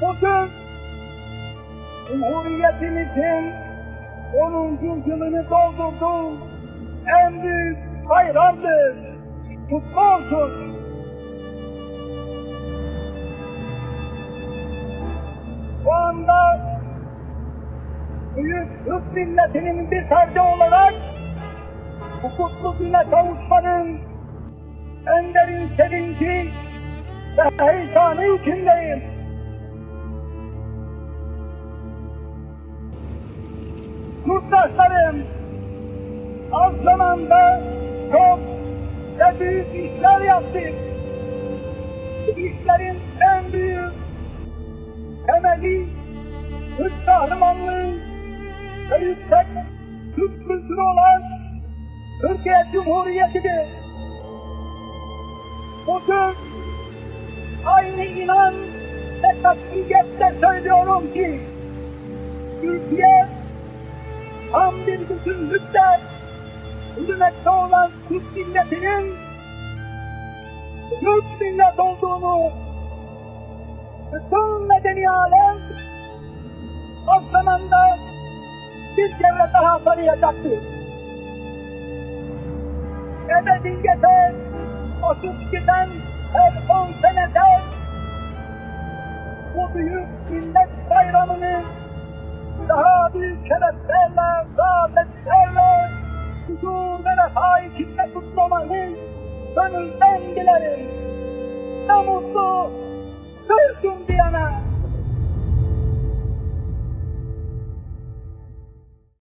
Bugün Cumhuriyetimizin 10. yılını doldurduğu en büyük bayramdır. Kutlu olsun. Bu anda büyük Türk milletinin bir ferdi olarak bu kutlu güne kavuşmanın en derin sevinci ve heyecanı içindeyim. Yurttaşlarım, az zamanda çok ve büyük işler yaptık. İşlerin en büyük temeli Türk kahramanlığı ve yüksek Türk kültürü olan Türkiye Cumhuriyeti'dir. Bugün aynı inan ve tatbiyetle söylüyorum ki Türkiye tam bir bütünlükle hürmette olan Türk milletinin Türk millet olduğunu bütün medeni alem o zamanda bir kere daha tanıyacaktır. Ebediyete atıp giden her on senede bir şereflerle, zahmetlerle, huzur ve refah içinde kutlamayı gönülden dilerim. Ne mutlu, görsün diyemem.